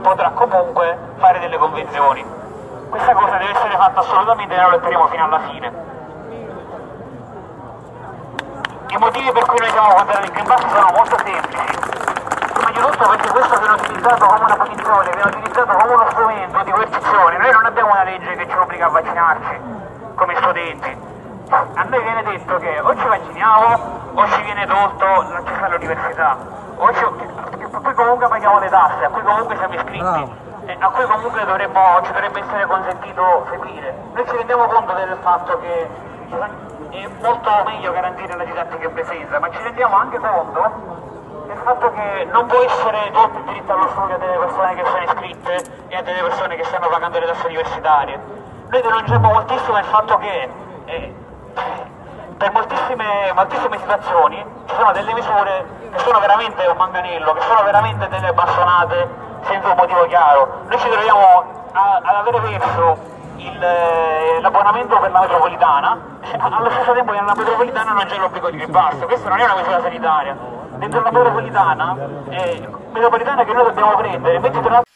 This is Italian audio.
potrà comunque fare delle convenzioni. Questa cosa deve essere fatta assolutamente e noi lo lotteremo fino alla fine. I motivi per cui noi siamo contrari al Green Pass sono molto semplici. Prima di tutto perché questo viene utilizzato come una punizione, viene utilizzato come uno strumento di coercizione. Noi non abbiamo una legge che ci obbliga a vaccinarci come studenti. A noi viene detto che o ci vacciniamo o ci viene tolto l'accesso all'università. A cui comunque paghiamo le tasse, a cui comunque siamo iscritti. Bravo. e a cui comunque dovremmo, ci dovrebbe essere consentito seguire. Noi ci rendiamo conto del fatto che è molto meglio garantire la didattica in presenza, ma ci rendiamo anche conto del fatto che non può essere tolto il diritto allo studio a delle persone che sono iscritte e a delle persone che stanno pagando le tasse universitarie. Noi denunciamo moltissimo il fatto che eh, per moltissime, moltissime situazioni ci sono delle misure che sono veramente un manganello, che sono veramente delle bastonate senza un motivo chiaro. Noi ci troviamo a- ad avere perso eh, l'abbonamento per la metropolitana, allo stesso tempo nella metropolitana non c'è l'obbligo di Pass, questa non è una misura sanitaria. Dentro la metropolitana, eh, metropolitana che noi dobbiamo prendere, mentre tra l'altro